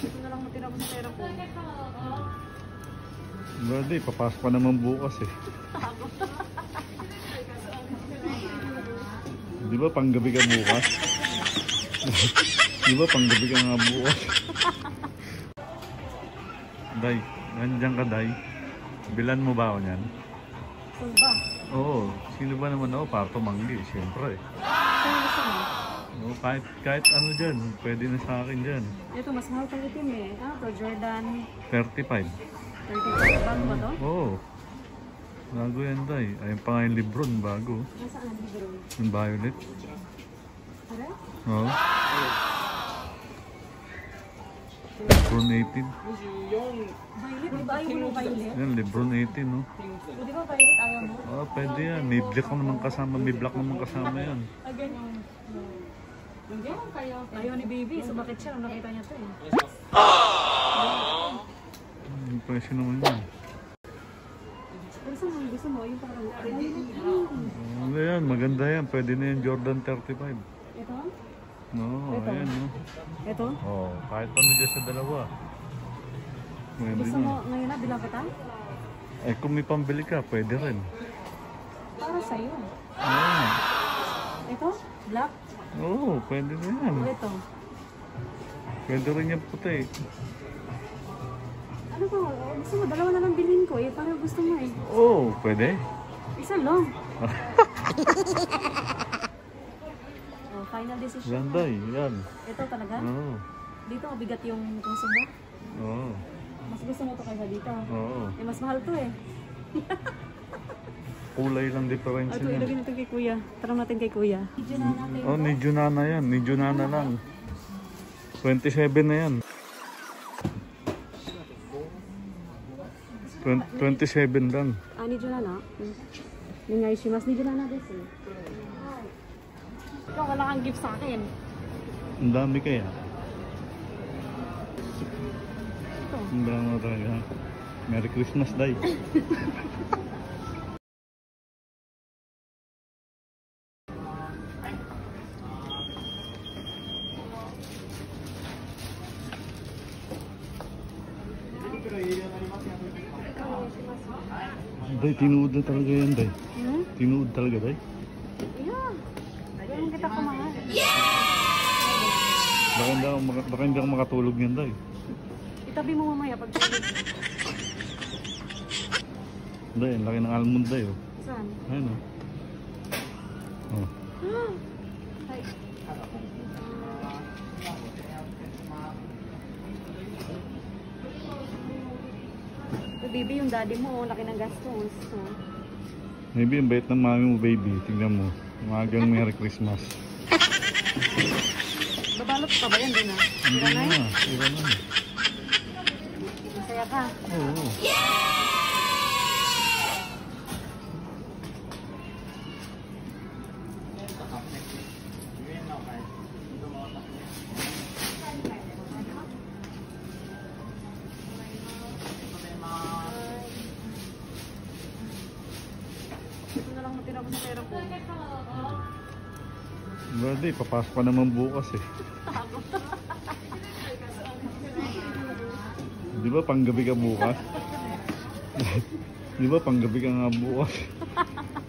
Ito na lang natira ko sa pera ko. Brady, papasok pa naman bukas eh. Di ba panggabi ka bukas? Di ba panggabi ka nga bukas? Day, nandiyan ka Day. Bilan mo ba ako niyan? Saan ba? Oo, sino ba naman ako para tumanggi? Siyempre. Saan gusto mo? Oo, kahit, kahit ano dyan, pwede na sa akin dyan. Ito, mas mahal pang itim eh. Ah, Pro Jordan 35. 35. Bago ba to? Oo. Bago yan Day. Ayun pa nga yung Lebron, bago. Nasaan ang libro? Yung violet. Tara? Oo. Lebron 18. Violet, di ba ayaw mo ng violet? Yan, Lebron 18, no? O, di ba violet ayaw mo? Ah, pwede yan. May black naman kasama. May black naman kasama yan. Ah, ganyan. Hindi. Ayaw ni baby. So bakit siya? Nung nakita niya to eh. Yung presyo naman ang gusto mo? Yung parang... Ano yan, maganda yan. Pwede na yan Jordan 35. Ito? No, Ito? ayan, no? Ito? Oh, kahit ano dyan sa dalawa. Pwede Gusto mo na. ngayon na bilang kita? Eh, kung may pambili ka, pwede rin. Para sa'yo. Oo, Ito? Black? Oh, pwede na yan. Ito? Pwede rin yung puti. Ano ba? Gusto mo? Dalawa na lang bilhin ko eh. Parang gusto mo eh. Oo, oh, pwede. Isa lang. oh, final decision. Ganda eh, yan. Ito talaga? Oo, Dito mabigat yung puso mo. oo, Mas gusto mo to kaysa dito. oo. Eh, mas mahal to eh. Kulay lang difference Ito, niya. ilagay natin kay kuya. Tanong natin kay kuya. Oh, ni Junana yan. Ni Junana lang. 27 na yan. 20 27 lang. Ah, ni Junana? Hmm. Ni nga ishimas ni Junana desu. Ikaw, wala kang gift sa akin. Ang dami kaya. Ito. Ang dami talaga. Merry Christmas, Day. Day, tinuod na talaga yan, Day. Hmm? Tinuod talaga, Day. Yeah. Ganun kita kumahal. Baka hindi ako, baka hindi ako makatulog niyan, Day. Itabi mo mamaya pag Day, ang laki ng almond, Day. Oh. Saan? Ayun, oh. Oh. Ay. Baby, yung daddy mo, oh, laki ng gastos. Oh. Maybe ang bait ng mami mo, baby. Tingnan mo. Umagang Merry Christmas. Babalot pa ba yan din ah? Hindi na. Masaya ka. Oo. Ito na lang natira ko sa pera ko. Brady, papasok pa naman bukas eh. Di ba panggabi ka bukas? Di ba panggabi ka nga bukas?